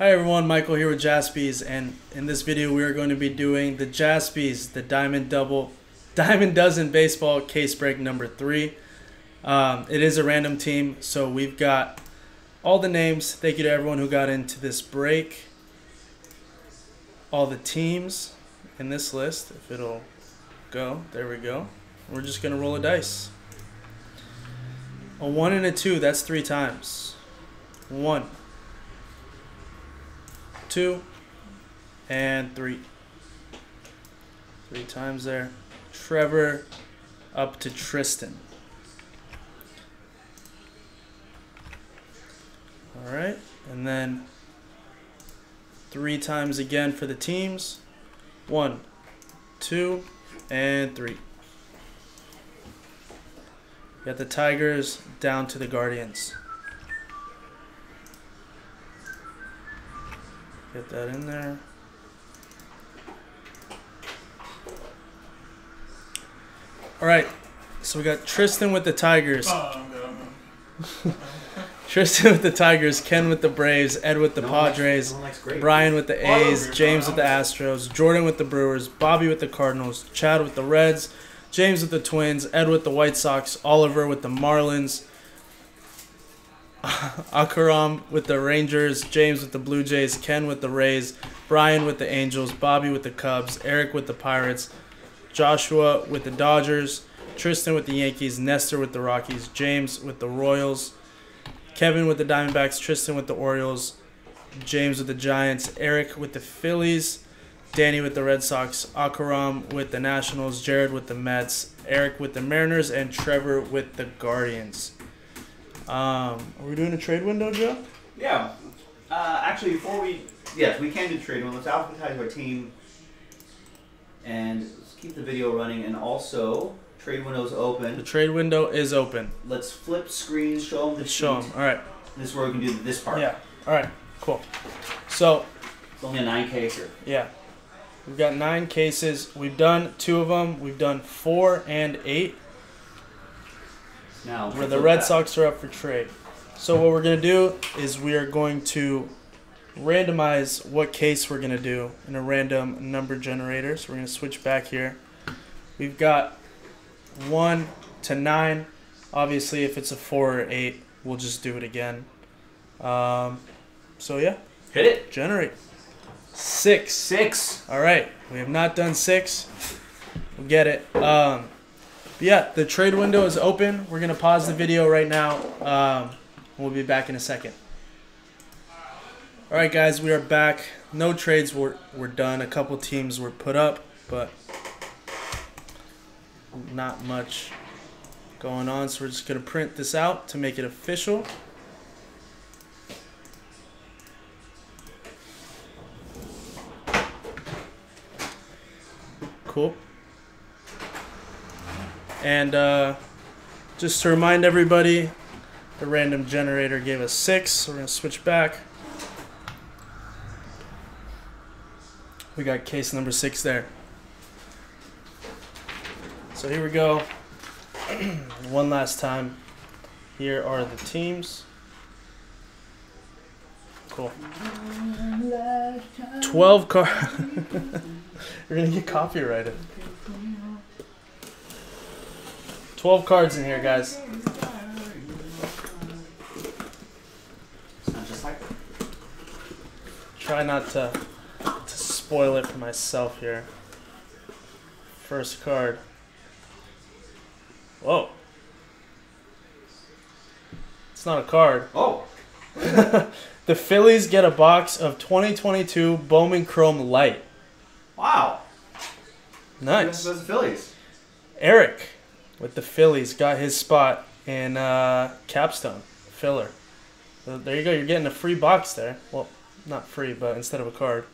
Hi everyone, Michael here with Jaspys, and in this video we are going to be doing the Jaspys, the Diamond Double, Diamond Dozen Baseball case break number three. Um, it is a random team, so we've got all the names. Thank you to everyone who got into this break. All the teams in this list, if it'll go, there we go. We're just gonna roll a dice. A one and a two, that's three times. One two, and three. Three times there. Trevor up to Tristan. All right, and then three times again for the teams. One, two, and three. Got the Tigers down to the Guardians. Get that in there. All right, so we got Tristan with the Tigers. Tristan with the Tigers, Ken with the Braves, Ed with the No one likes- Padres, no likes. Brian with the A's, James with the Astros, Jordan with the Brewers, Bobby with the Cardinals, Chad with the Reds, James with the Twins, Ed with the White Sox, Oliver with the Marlins, Akaram with the Rangers, James with the Blue Jays, Ken with the Rays, Brian with the Angels, Bobby with the Cubs, Eric with the Pirates, Joshua with the Dodgers, Tristan with the Yankees, Nestor with the Rockies, James with the Royals, Kevin with the Diamondbacks, Tristan with the Orioles, James with the Giants, Eric with the Phillies, Danny with the Red Sox, Akaram with the Nationals, Jared with the Mets, Eric with the Mariners, and Trevor with the Guardians. Um, are we doing a trade window, Joe? Yeah. Uh, actually, before we, yes, we can do trade window. Let's alphabetize our team, and let's keep the video running. And also, trade window is open. The trade window is open. Let's flip screens. Show them the Let's show them. All right. This is where we can do this part. Yeah. All right. Cool. So It's only a nine caser. yeah, we've got nine cases. We've done two of them. We've done four and eight. Now where the Red that. Sox are up for trade. So what we're gonna do is we are going to randomize what case we're gonna do in a random number generator. So we're gonna switch back here. We've got one to nine. Obviously, if it's a four or eight, we'll just do it again. Um, so yeah, Hit it. generate six. Six. All right, we have not done six. We'll get it. Um, but yeah, the trade window is open. We're gonna pause the video right now. Um, we'll be back in a second. All right, guys, we are back. No trades were were done. A couple teams were put up, but not much going on. So we're just gonna print this out to make it official. Cool. And uh, just to remind everybody, the random generator gave us six. So we're gonna switch back. We got case number six there. So here we go. One last time. Here are the teams. Cool. 12 car. We're gonna get copyrighted. 12 cards in here, guys. It's not just like Try not to, to spoil it for myself here. First card. Whoa. It's not a card. oh. The Phillies get a box of 2022 Bowman Chrome Light. Wow. Nice. Those Phillies. Eric with the Phillies got his spot in uh, Capstone filler. So there you go. You're getting a free box there. Well, not free, but instead of a card.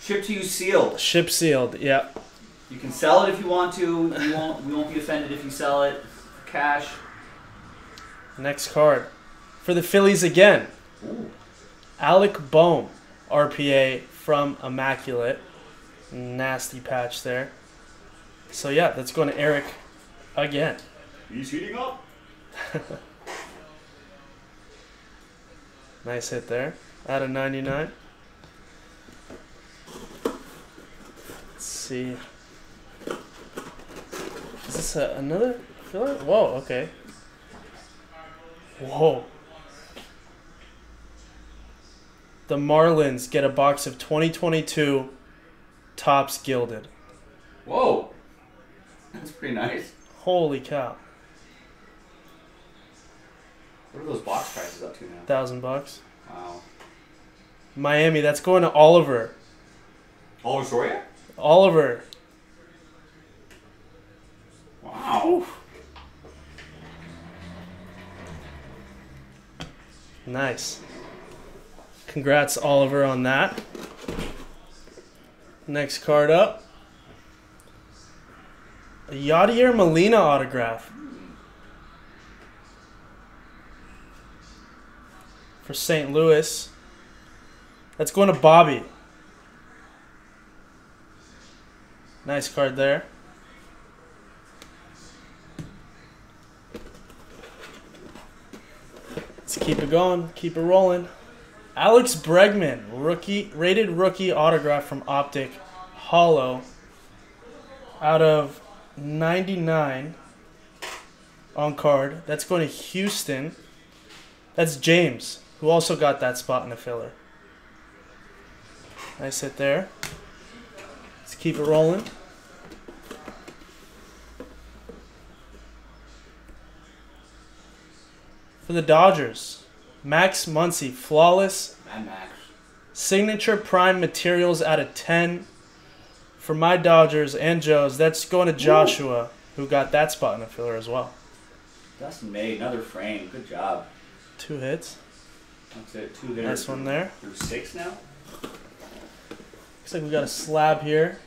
Ship to you sealed. Ship sealed. Yeah. You can sell it if you want to. You won't. We won't be offended if you sell it. Cash. Next card for the Phillies again. Ooh. Alec Bohm, RPA from Immaculate. Nasty patch there. So yeah, that's going to Eric again. He's heating up. Nice hit there. Out of 99. Let's see. Is this a, another filler? Whoa, okay. Whoa. The Marlins get a box of 2022 Topps Gilded. Whoa. That's pretty nice. Holy cow. What are those box prices up to now? Thousand bucks. Wow. Miami, that's going to Oliver. Oh, Soria? Oliver. Wow. Nice. Congrats, Oliver, on that. Next card up. A Yadier Molina autograph. For St. Louis. That's going to Bobby. Nice card there. Let's keep it going, keep it rolling. Alex Bregman, rookie rated rookie autograph from Optic Holo out of 99 on card. That's going to Houston. That's James, who also got that spot in the filler. Nice hit there. Let's keep it rolling. For the Dodgers, Max Muncy, flawless signature prime materials out of 10 for my Dodgers and Joe's. That's going to Joshua, who got that spot in the filler as well. Dustin May, another frame. Good job. Two hits. That's it. Two hitters. Nice one there. Through six now? Looks like we got a slab here.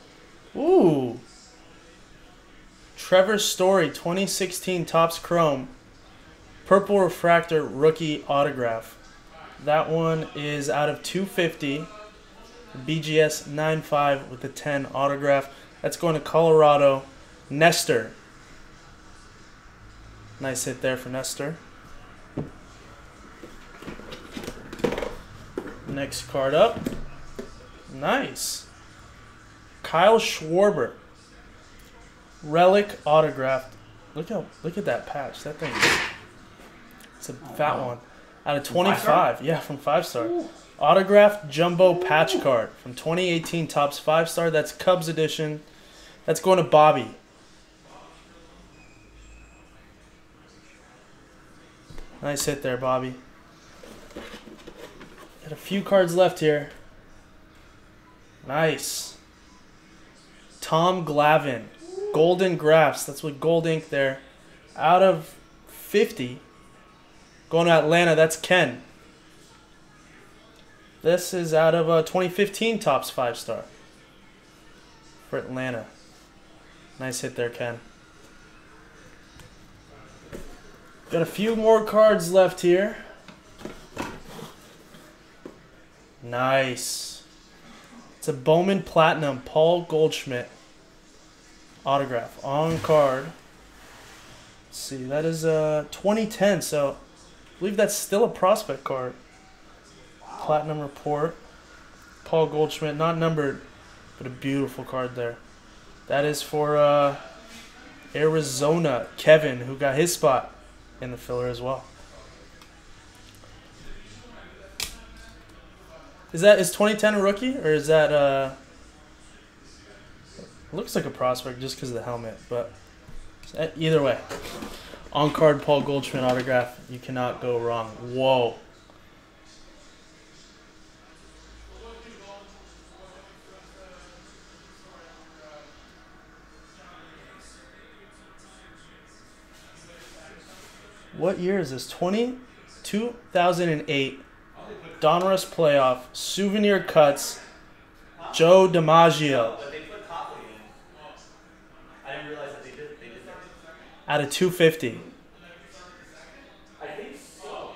Ooh. Trevor Story, 2016 Topps Chrome. Purple Refractor rookie autograph. That one is out of 250. BGS 95 with the 10 autograph. That's going to Colorado. Nestor. Nice hit there for Nestor. Next card up. Nice. Kyle Schwarber. Relic autographed. Look how look at that patch. That thing. It's a fat wow. one. Out of 25. Yeah, from 5 star. Autographed jumbo patch card from 2018 Topps 5 star. That's Cubs edition. That's going to Bobby. Nice hit there, Bobby. Got a few cards left here. Nice. Tom Glavine. Golden Graphs. That's with gold ink there. Out of 50. Going to Atlanta. That's Ken. This is out of a 2015 Topps 5 star. For Atlanta. Nice hit there, Ken. Got a few more cards left here. Nice. It's a Bowman Platinum Paul Goldschmidt autograph on card. Let's see, that is uh 2010, so I believe that's still a prospect card. Platinum report. Paul Goldschmidt, not numbered, but a beautiful card there. That is for uh, Arizona Kevin, who got his spot in the filler as well. Is that is 2010 a rookie or is that uh looks like a prospect just because of the helmet, but uh, either way, on card Paul Goldschmidt autograph, you cannot go wrong. Whoa. What year is this? 20 2008 Donruss playoff souvenir cuts Joe DiMaggio out of 250 I think so.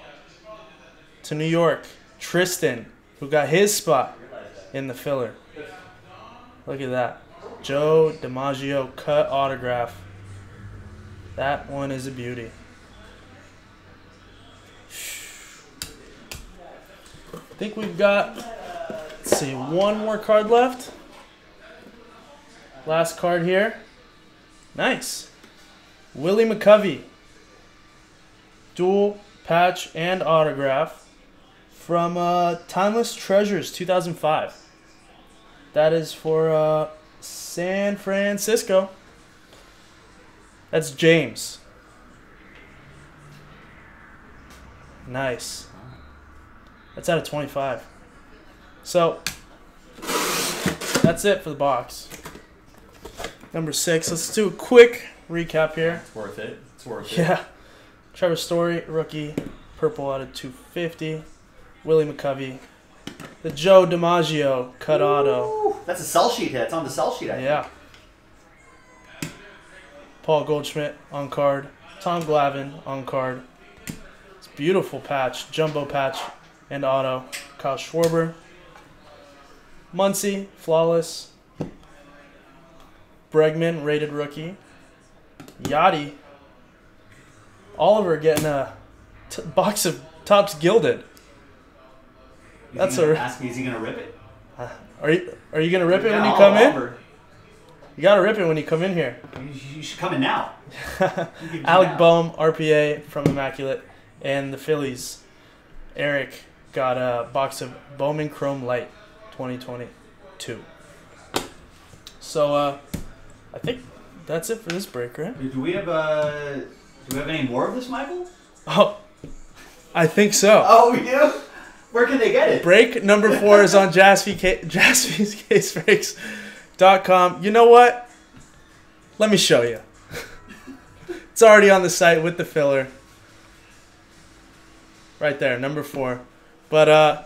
to New York. Tristan, who got his spot in the filler. Look at that. Joe DiMaggio cut autograph. That one is a beauty. Think we've got, let's see, one more card left. Last card here. Nice. Willie McCovey. Dual patch and autograph from uh, Timeless Treasures 2005. That is for uh, San Francisco. That's James. Nice. That's out of 25. So, that's it for the box. Number six. Let's do a quick recap here. It's worth it. It's worth it. Yeah. Trevor Story, rookie, purple out of 250. Willie McCovey. The Joe DiMaggio cut auto. That's a sell sheet hit. It's on the sell sheet. I think. Yeah. Paul Goldschmidt on card. Tom Glavine on card. It's a beautiful patch, jumbo patch, and auto. Kyle Schwarber. Muncy, flawless. Bregman, rated rookie. Yadi. Oliver getting a t- box of Topps gilded. Is That's a- ask me. Is he gonna rip it? Uh, are you are you gonna rip it when you come in? Oliver, You gotta rip it when you come in here. You, should come in now. You can do Alec now. Bohm, RPA from Immaculate, and the Phillies. Eric got a box of Bowman Chrome Light 2022. So, uh, I think that's it for this break, right? Do we have uh, Do we have any more of this, Michael? Oh, I think so. Oh, we do. Where can they get it? Break number four is on Jaspy, jaspyscasebreaks.com. You know what? Let me show you. It's already on the site with the filler. Right there, number four. But uh,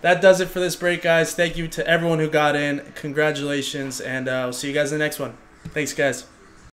that does it for this break, guys. Thank you to everyone who got in. Congratulations, and uh, we'll see you guys in the next one. Thanks, guys.